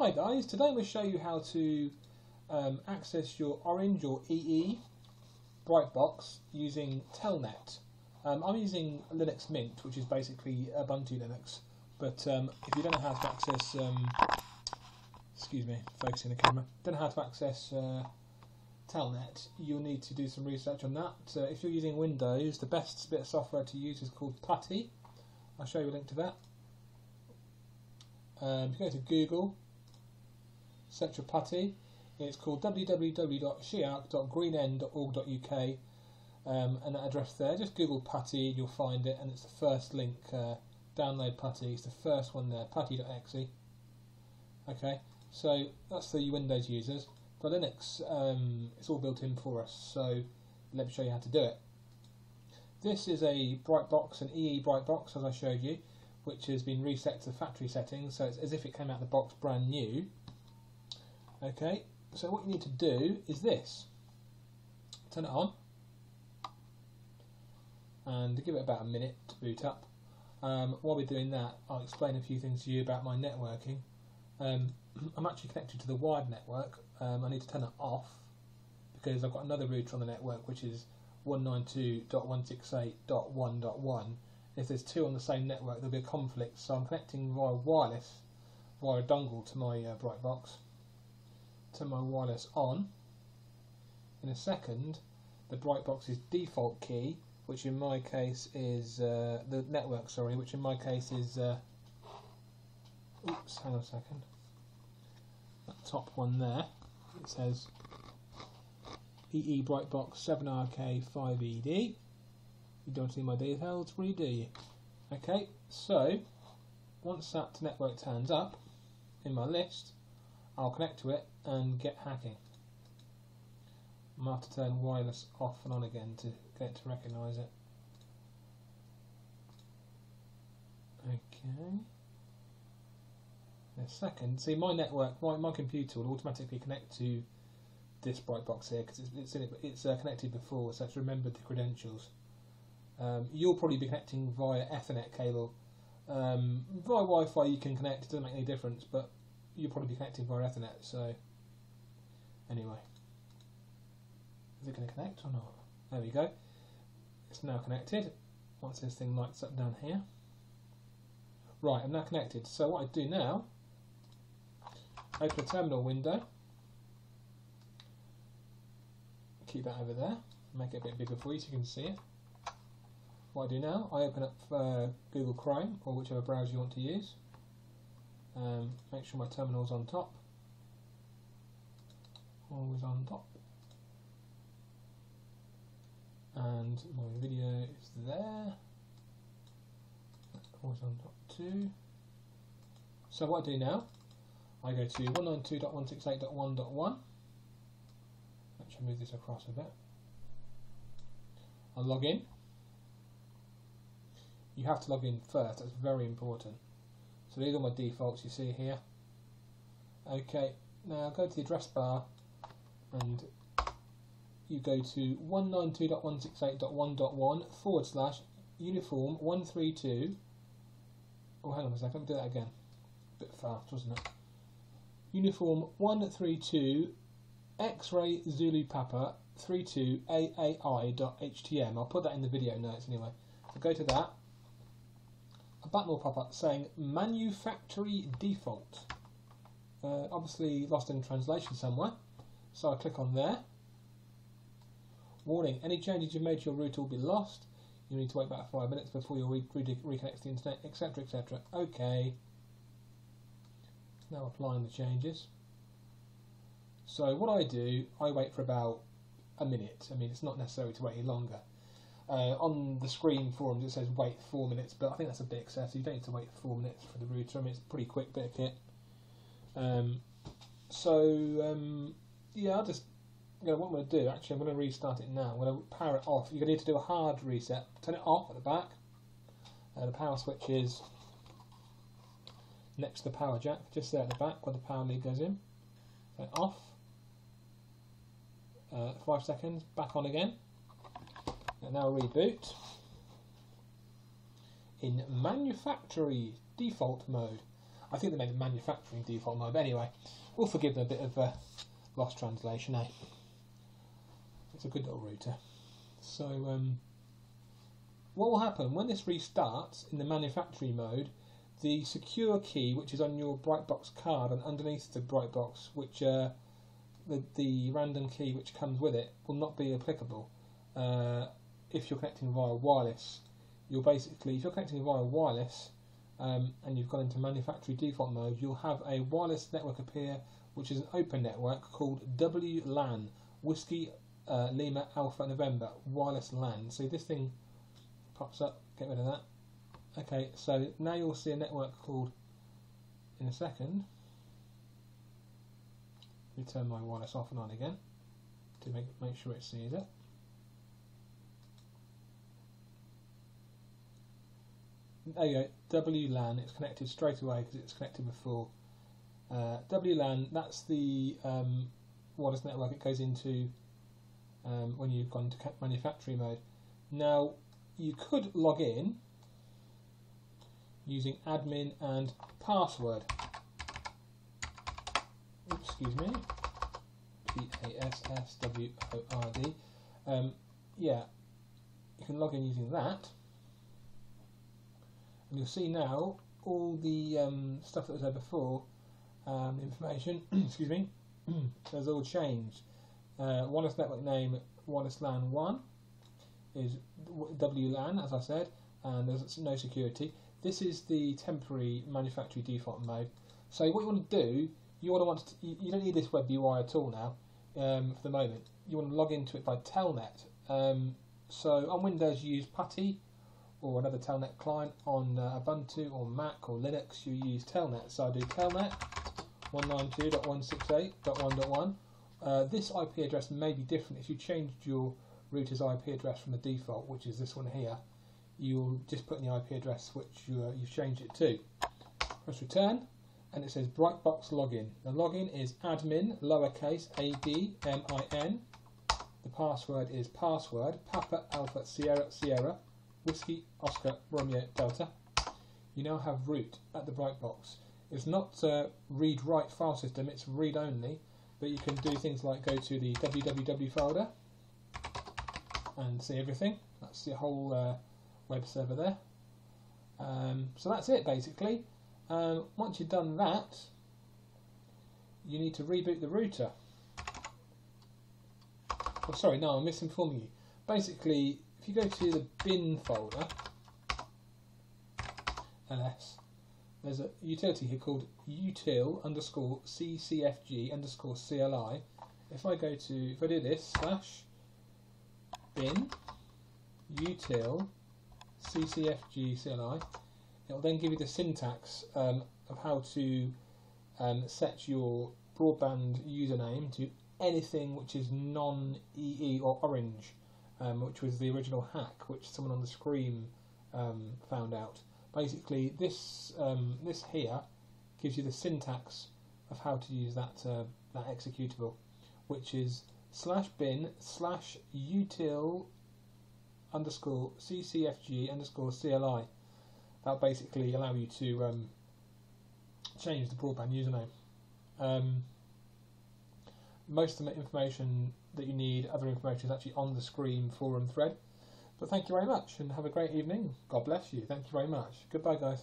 Hi guys, today I'm going to show you how to um, access your Orange or EE Brightbox using Telnet. Um, I'm using Linux Mint, which is basically Ubuntu Linux, but um, if you don't know how to access, um, excuse me, focusing the camera, don't know how to access uh, Telnet, you'll need to do some research on that. Uh, if you're using Windows, the best bit of software to use is called PuTTY. I'll show you a link to that. Um, if you go to Google, PuTTY. It's called www.shiarc.greenend.org.uk um, and that address there, just Google PuTTY, and you'll find it, and it's the first link. Uh, download PuTTY, it's the first one there, putty.exe. Okay, so that's the Windows users. For Linux, um, it's all built in for us, so let me show you how to do it. This is a Brightbox, an EE Brightbox, as I showed you, which has been reset to factory settings, so it's as if it came out of the box brand new. Okay, so what you need to do is this. Turn it on and give it about a minute to boot up. Um, while we're doing that, I'll explain a few things to you about my networking. Um, I'm actually connected to the wired network. Um, I need to turn it off because I've got another router on the network which is 192.168.1.1. If there's two on the same network, there'll be a conflict. So I'm connecting via wireless, via a dongle to my uh, Brightbox turn my wireless on. In a second, the Brightbox's default key, which in my case is uh, the network, sorry, which in my case is. Uh, oops, hang on a second. That top one there, it says EE Brightbox 7RK5ED. You don't see my details, really, do you? Okay, so once that network turns up in my list, I'll connect to it and get hacking. I might have to turn wireless off and on again to get to recognise it. Okay. A second, see my network, my, my computer will automatically connect to this bright box here because it's, it's, it, it's uh, connected before, so it's remembered the credentials. Um, you'll probably be connecting via Ethernet cable. Um, via Wi-Fi you can connect; it doesn't make any difference, but you'll probably be connecting via Ethernet. So Anyway, is it going to connect or not? There we go. It's now connected. Once this thing lights up down here. Right, I'm now connected. So what I do now, open a terminal window. Keep that over there. Make it a bit bigger for you so you can see it. What I do now, I open up uh, Google Chrome or whichever browser you want to use. Um, make sure my terminal's on top always on top. And my video is there. Always on top too. So what I do now I go to 192.168.1.1 actually move this across a bit. I log in. You have to log in first that's very important. So these are my defaults you see here. Okay now go to the address bar and you go to 192.168.1.1 forward slash uniform 132 oh hang on a second, do that again. A bit fast wasn't it? Uniform 132 x-ray Zulu Papa 32 AAI.htm I'll put that in the video notes anyway. So go to that. A button will pop up saying manufactory default. Uh, obviously lost in translation somewhere so I click on there. Warning, any changes you've made to your router will be lost. You need to wait about five minutes before you re re reconnect to the internet, etc, etc. Okay. Now applying the changes. So what I do, I wait for about a minute. I mean, it's not necessary to wait any longer. Uh, on the screen forums it says wait four minutes, but I think that's a bit excessive. You don't need to wait four minutes for the router. I mean, it's a pretty quick bit of kit. Um, so um, yeah, I'll just, you know, what I'm going to do, actually, I'm going to restart it now. I'm going to power it off. You're going to need to do a hard reset. Turn it off at the back. Uh, the power switch is next to the power jack, just there at the back where the power lead goes in. So off. Uh, five seconds, back on again. And now reboot. In manufactory default mode. I think they made the manufacturing default mode. Anyway, we'll forgive them a bit of uh, lost translation, eh? It's a good little router. So, um, what will happen when this restarts in the manufacturing mode? The secure key, which is on your Brightbox card and underneath the Brightbox, which uh, the, the random key which comes with it, will not be applicable uh, if you're connecting via wireless. You'll basically, if you're connecting via wireless um, and you've gone into manufacturing default mode, you'll have a wireless network appear, which is an open network called WLAN, Whiskey uh, Lima Alpha November wireless LAN. So this thing pops up. Get rid of that. Okay, so now you'll see a network called, in a second, let me turn my wireless off and on again to make, make sure it sees it. There you go, WLAN, it's connected straight away because it's connected before. Uh, WLAN, that's the um, wireless network it goes into um, when you've gone to manufacturing mode. Now, you could log in using admin and password. Oops, excuse me. P A S S W O R D. Um, yeah, you can log in using that, and you'll see now all the um, stuff that was there before. Um, information, excuse me, has all changed. Uh, wireless network name wireless LAN 1 is WLAN, as I said, and there's no security. This is the temporary manufacturing default mode. So what you want to do, you want to want to, you don't need this web UI at all now um, for the moment. You want to log into it by Telnet. Um, so on Windows you use PuTTY or another Telnet client. On uh, Ubuntu or Mac or Linux you use Telnet. So I do Telnet 192.168.1.1. Uh, this IP address may be different if you changed your router's IP address from the default, which is this one here, you'll just put in the IP address which you, uh, you've changed it to. Press return, and it says Brightbox login. The login is admin, lowercase a d m i n. The password is password, Papa Alpha Sierra Sierra, Whiskey Oscar Romeo Delta. You now have root at the Brightbox. It's not a read-write file system, it's read-only, but you can do things like go to the www folder and see everything. That's the whole uh, web server there. Um, so that's it basically. Um, once you've done that, you need to reboot the router. Oh, sorry, no, I'm misinforming you. Basically, if you go to the bin folder, ls, there's a utility here called util underscore ccfg underscore cli. If I go to, if I do this, slash bin util ccfg cli, it'll then give you the syntax um, of how to um, set your broadband username to anything which is non-EE or orange, um, which was the original hack which someone on the screen um, found out. Basically, this um, this here gives you the syntax of how to use that uh, that executable, which is slash bin slash util underscore ccfg underscore cli. That'll basically allow you to um, change the broadband username. Um, most of the information that you need, other information is actually on the screen forum thread. But thank you very much and have a great evening. God bless you. Thank you very much. Goodbye, guys.